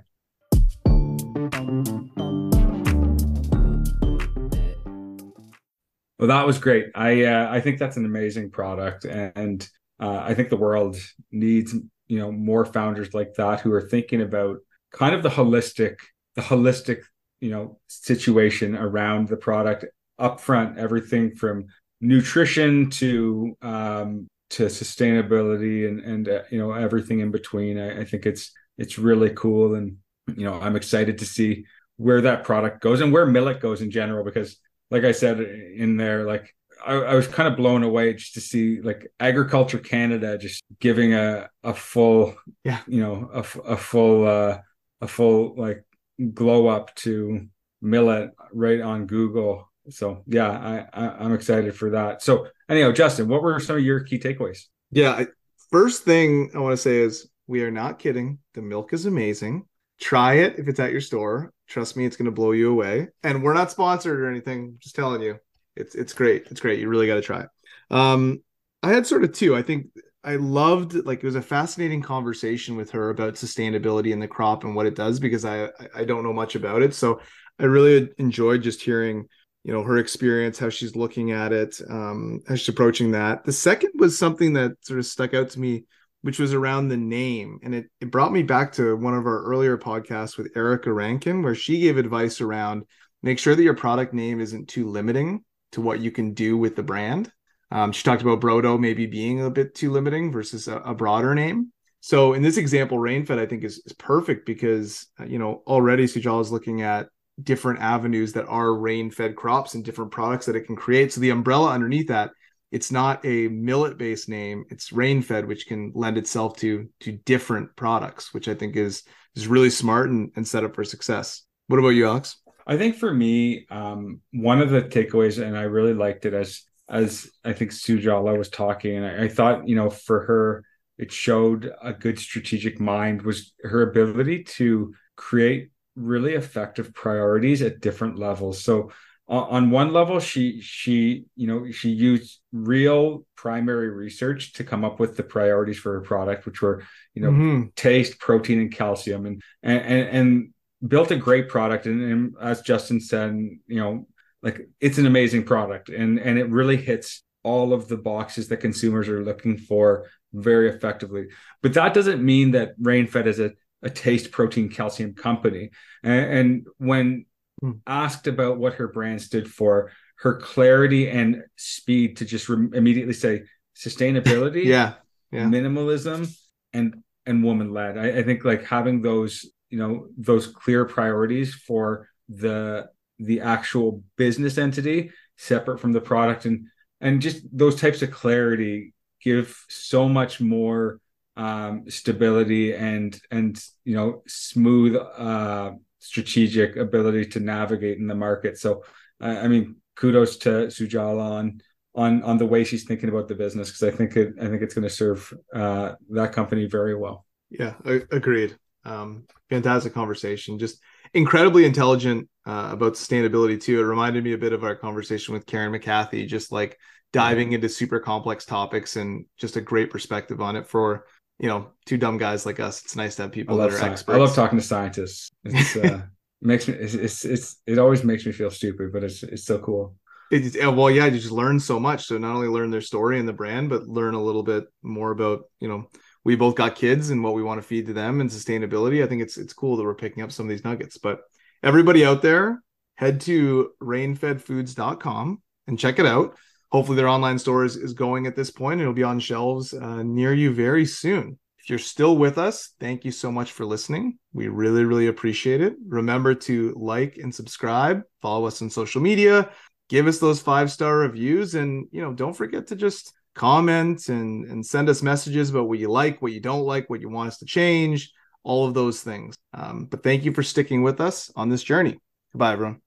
Well, that was great. I uh, I think that's an amazing product, and uh, I think the world needs you know more founders like that who are thinking about kind of the holistic the holistic you know situation around the product upfront, everything from nutrition to um, to sustainability and and uh, you know everything in between. I, I think it's it's really cool, and you know I'm excited to see where that product goes and where millet goes in general because like I said in there, like I, I, was kind of blown away just to see like Agriculture Canada just giving a a full yeah you know a, a full uh, a full like glow up to millet right on Google. So yeah, I, I am excited for that. So anyhow, Justin, what were some of your key takeaways? Yeah, I, first thing I want to say is we are not kidding. The milk is amazing. Try it if it's at your store. Trust me, it's going to blow you away. And we're not sponsored or anything. Just telling you, it's it's great. It's great. You really got to try it. Um, I had sort of two. I think I loved like it was a fascinating conversation with her about sustainability in the crop and what it does because I I don't know much about it. So I really enjoyed just hearing you know her experience how she's looking at it um how she's approaching that the second was something that sort of stuck out to me which was around the name. And it, it brought me back to one of our earlier podcasts with Erica Rankin, where she gave advice around make sure that your product name isn't too limiting to what you can do with the brand. Um, she talked about Brodo maybe being a bit too limiting versus a, a broader name. So in this example, Rainfed, I think is, is perfect because, uh, you know, already Sujal is looking at different avenues that are rain fed crops and different products that it can create. So the umbrella underneath that it's not a millet based name. It's rain fed which can lend itself to to different products which i think is is really smart and, and set up for success. What about you alex? I think for me um, one of the takeaways and i really liked it as as i think sujala was talking and I, I thought you know for her it showed a good strategic mind was her ability to create really effective priorities at different levels. So on one level she she you know she used real primary research to come up with the priorities for her product which were you know mm-hmm. taste protein and calcium and and and, built a great product. And, and, as justin said you know like it's an amazing product and and it really hits all of the boxes that consumers are looking for very effectively. But that doesn't mean that rainfed is a, a taste protein calcium company. And, and when Hmm. asked about what her brand stood for, her clarity and speed to just re- immediately say sustainability, yeah, yeah, minimalism, and and woman led. I, I think like having those you know those clear priorities for the the actual business entity separate from the product and and just those types of clarity give so much more um, stability and and you know smooth uh, strategic ability to navigate in the market. So, I mean, kudos to Sujala on on on the way she's thinking about the business because I think it I think it's going to serve uh, that company very well. Yeah, agreed. Um, fantastic conversation. Just incredibly intelligent uh, about sustainability too. It reminded me a bit of our conversation with Karen McCarthy, just like diving into super complex topics and just a great perspective on it for you know, two dumb guys like us. It's nice to have people that are sci- experts. I love talking to scientists. It's, uh, makes me it's, it's, it's it always makes me feel stupid, but it's it's so cool. It, well, yeah, you just learn so much. So not only learn their story and the brand, but learn a little bit more about you know we both got kids and what we want to feed to them and sustainability. I think it's it's cool that we're picking up some of these nuggets. But everybody out there, head to rainfedfoods.com and check it out hopefully their online store is, is going at this point. It'll be on shelves uh, near you very soon. If you're still with us thank you so much for listening. We really really appreciate it. Remember to like and subscribe follow us on social media give us those five star reviews and you know don't forget to just comment and and send us messages about what you like what you don't like what you want us to change all of those things. Um, but thank you for sticking with us on this journey. Goodbye everyone